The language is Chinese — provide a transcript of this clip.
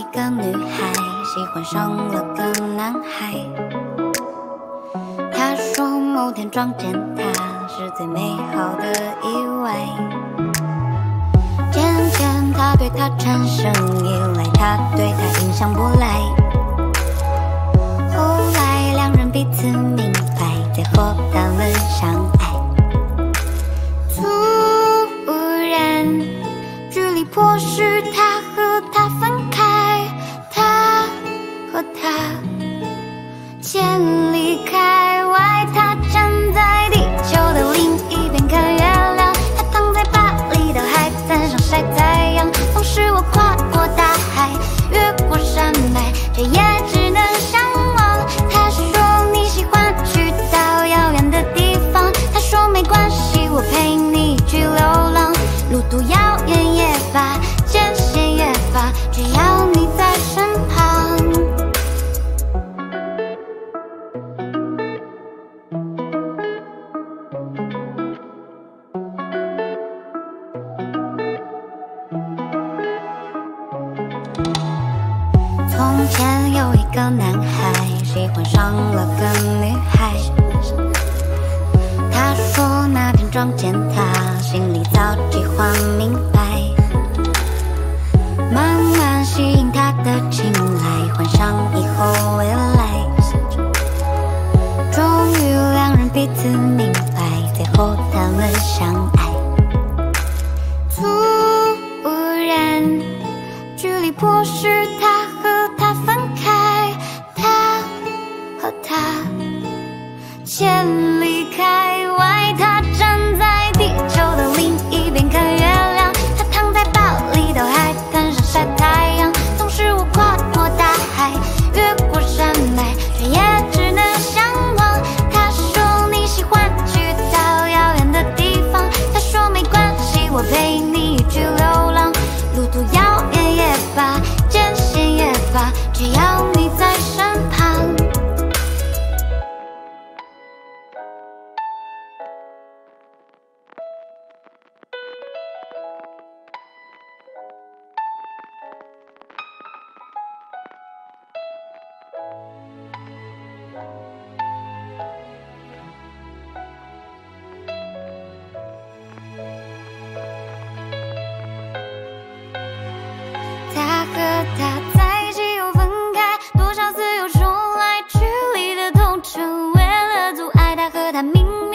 一个女孩喜欢上了个男孩。他说某天撞见他是最美好的意外。渐渐他对他产生依赖，他对她印象不赖。从前有一个男孩，喜欢上了个女孩。他说那天撞见她，心里早计划明白，慢慢吸引她的青睐，幻想以后未来。终于两人彼此明白，最后他们相爱。突然，距离迫使他千里明